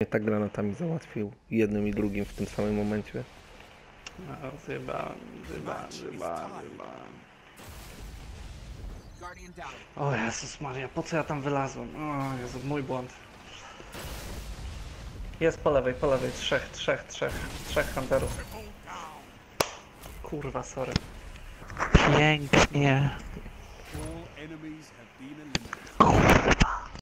mnie tak granatami załatwił. Jednym i drugim w tym samym momencie. No, zjebałem, zjebałem, zjebałem, O Jezus Maria, po co ja tam wylazłem? O Jezu, mój błąd. Jest po lewej, po lewej, trzech, trzech, trzech, trzech hunterów. Kurwa, sorry. Pięknie. All.